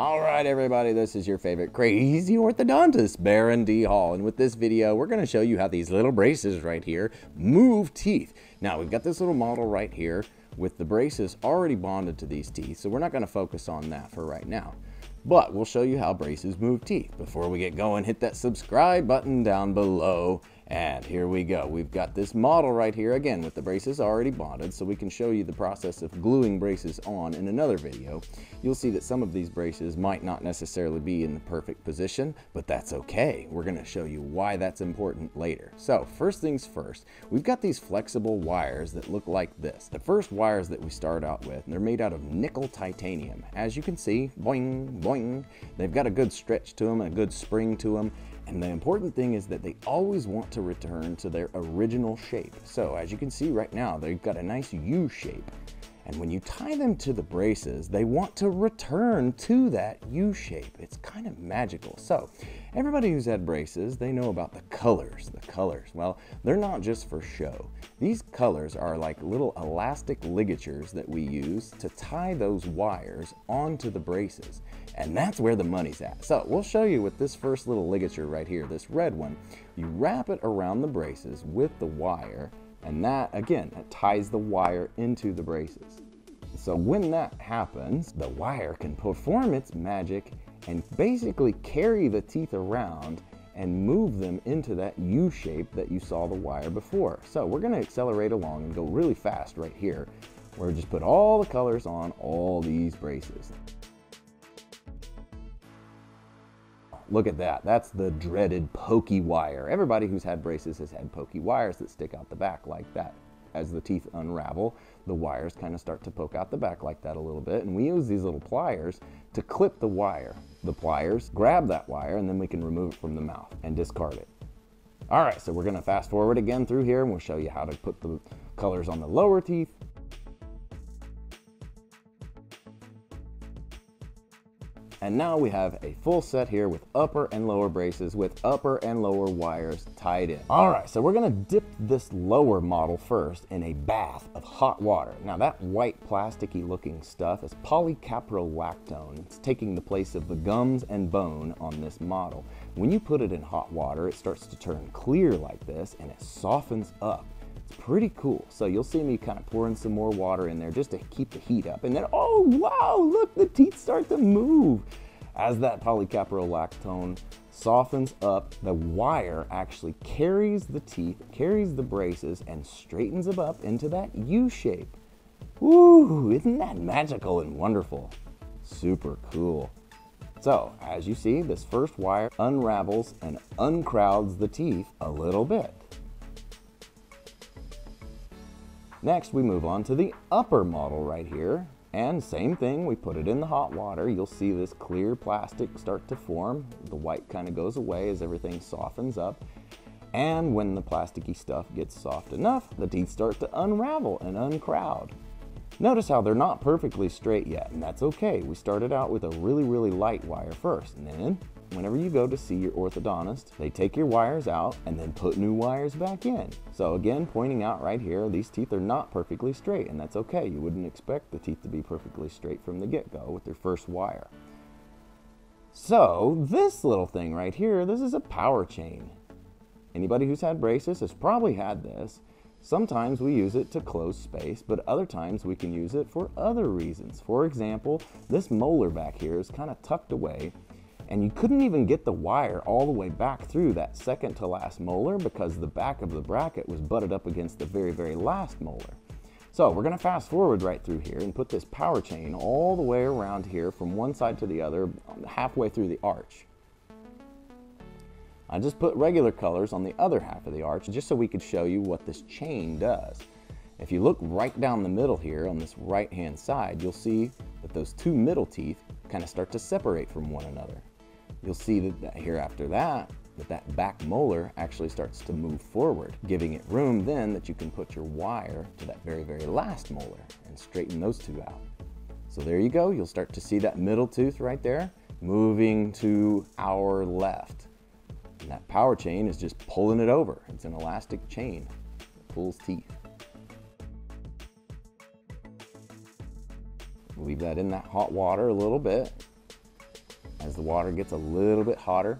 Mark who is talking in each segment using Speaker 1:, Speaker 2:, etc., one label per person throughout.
Speaker 1: All right, everybody, this is your favorite crazy orthodontist, Baron D. Hall. And with this video, we're going to show you how these little braces right here move teeth. Now, we've got this little model right here with the braces already bonded to these teeth, so we're not going to focus on that for right now. But we'll show you how braces move teeth. Before we get going, hit that subscribe button down below and here we go. We've got this model right here, again, with the braces already bonded, so we can show you the process of gluing braces on in another video. You'll see that some of these braces might not necessarily be in the perfect position, but that's okay. We're gonna show you why that's important later. So, first things first, we've got these flexible wires that look like this. The first wires that we start out with, they're made out of nickel titanium. As you can see, boing, boing, they've got a good stretch to them a good spring to them, and the important thing is that they always want to return to their original shape. So as you can see right now, they've got a nice U shape. And when you tie them to the braces, they want to return to that U shape. It's kind of magical. So everybody who's had braces, they know about the colors, the colors. Well, they're not just for show. These colors are like little elastic ligatures that we use to tie those wires onto the braces. And that's where the money's at. So we'll show you with this first little ligature right here, this red one. You wrap it around the braces with the wire and that, again, that ties the wire into the braces. So when that happens, the wire can perform its magic and basically carry the teeth around and move them into that U shape that you saw the wire before. So we're gonna accelerate along and go really fast right here, where we just put all the colors on all these braces. Look at that. That's the dreaded pokey wire. Everybody who's had braces has had pokey wires that stick out the back like that. As the teeth unravel, the wires kind of start to poke out the back like that a little bit. And we use these little pliers to clip the wire. The pliers grab that wire and then we can remove it from the mouth and discard it. All right, so we're gonna fast forward again through here and we'll show you how to put the colors on the lower teeth And now we have a full set here with upper and lower braces with upper and lower wires tied in. All right, so we're gonna dip this lower model first in a bath of hot water. Now that white plasticky looking stuff is polycaprolactone. It's taking the place of the gums and bone on this model. When you put it in hot water, it starts to turn clear like this and it softens up pretty cool. So you'll see me kind of pouring some more water in there just to keep the heat up. And then, oh wow, look, the teeth start to move. As that polycaprolactone softens up, the wire actually carries the teeth, carries the braces, and straightens them up into that U shape. Woo, isn't that magical and wonderful? Super cool. So, as you see, this first wire unravels and uncrowds the teeth a little bit. Next, we move on to the upper model right here. And same thing, we put it in the hot water. You'll see this clear plastic start to form. The white kind of goes away as everything softens up. And when the plasticky stuff gets soft enough, the teeth start to unravel and uncrowd. Notice how they're not perfectly straight yet, and that's okay. We started out with a really, really light wire first, and then whenever you go to see your orthodontist, they take your wires out and then put new wires back in. So again, pointing out right here, these teeth are not perfectly straight and that's okay. You wouldn't expect the teeth to be perfectly straight from the get-go with their first wire. So this little thing right here, this is a power chain. Anybody who's had braces has probably had this. Sometimes we use it to close space, but other times we can use it for other reasons. For example, this molar back here is kind of tucked away and you couldn't even get the wire all the way back through that second to last molar because the back of the bracket was butted up against the very, very last molar. So we're gonna fast forward right through here and put this power chain all the way around here from one side to the other, halfway through the arch. I just put regular colors on the other half of the arch just so we could show you what this chain does. If you look right down the middle here on this right hand side, you'll see that those two middle teeth kind of start to separate from one another you'll see that here after that, that that back molar actually starts to move forward, giving it room then that you can put your wire to that very, very last molar and straighten those two out. So there you go. You'll start to see that middle tooth right there moving to our left. And that power chain is just pulling it over. It's an elastic chain that pulls teeth. Leave that in that hot water a little bit the water gets a little bit hotter.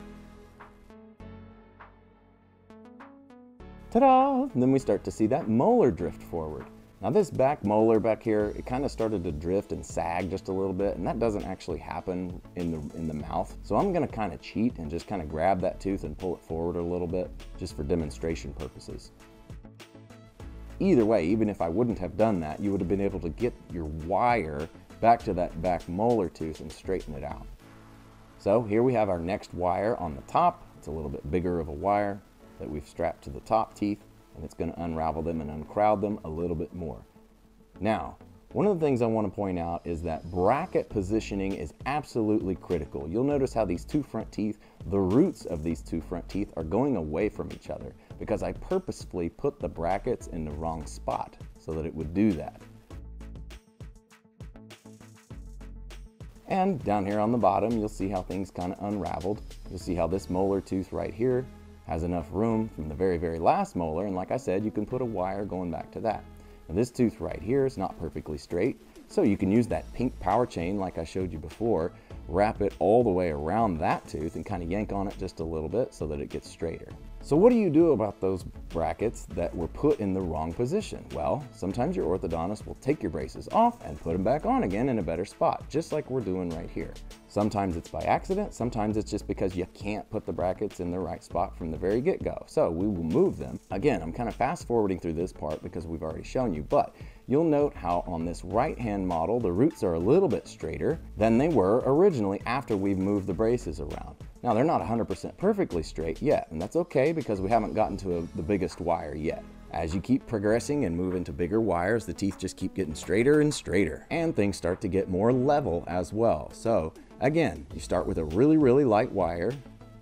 Speaker 1: Ta-da! Then we start to see that molar drift forward. Now this back molar back here, it kind of started to drift and sag just a little bit, and that doesn't actually happen in the, in the mouth. So I'm gonna kind of cheat and just kind of grab that tooth and pull it forward a little bit, just for demonstration purposes. Either way, even if I wouldn't have done that, you would have been able to get your wire back to that back molar tooth and straighten it out. So here we have our next wire on the top. It's a little bit bigger of a wire that we've strapped to the top teeth and it's going to unravel them and uncrowd them a little bit more. Now, one of the things I want to point out is that bracket positioning is absolutely critical. You'll notice how these two front teeth, the roots of these two front teeth are going away from each other because I purposefully put the brackets in the wrong spot so that it would do that. And down here on the bottom, you'll see how things kind of unraveled. You'll see how this molar tooth right here has enough room from the very, very last molar. And like I said, you can put a wire going back to that. Now this tooth right here is not perfectly straight. So you can use that pink power chain like I showed you before, wrap it all the way around that tooth and kind of yank on it just a little bit so that it gets straighter. So what do you do about those brackets that were put in the wrong position? Well, sometimes your orthodontist will take your braces off and put them back on again in a better spot, just like we're doing right here. Sometimes it's by accident, sometimes it's just because you can't put the brackets in the right spot from the very get-go. So we will move them. Again, I'm kind of fast forwarding through this part because we've already shown you, but you'll note how on this right-hand model, the roots are a little bit straighter than they were originally after we've moved the braces around. Now they're not 100% perfectly straight yet, and that's okay because we haven't gotten to a, the biggest wire yet. As you keep progressing and move into bigger wires, the teeth just keep getting straighter and straighter, and things start to get more level as well. So again, you start with a really, really light wire,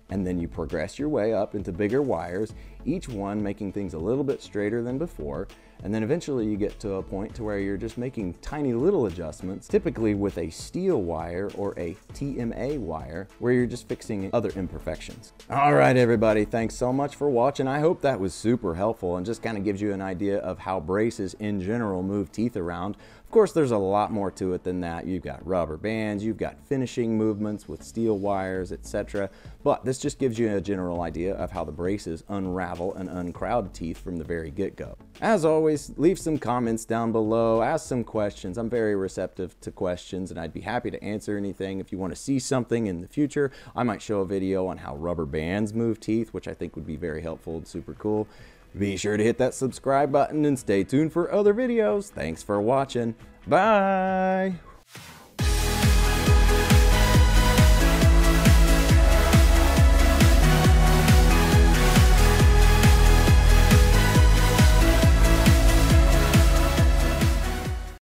Speaker 1: and then you progress your way up into bigger wires, each one making things a little bit straighter than before, and then eventually you get to a point to where you're just making tiny little adjustments, typically with a steel wire or a TMA wire, where you're just fixing other imperfections. All right, everybody, thanks so much for watching. I hope that was super helpful and just kind of gives you an idea of how braces in general move teeth around. Of course, there's a lot more to it than that. You've got rubber bands, you've got finishing movements with steel wires, etc. But this just gives you a general idea of how the braces unravel and uncrowd teeth from the very get-go. As always, leave some comments down below, ask some questions. I'm very receptive to questions and I'd be happy to answer anything. If you want to see something in the future, I might show a video on how rubber bands move teeth, which I think would be very helpful and super cool. Be sure to hit that subscribe button and stay tuned for other videos. Thanks for watching. Bye!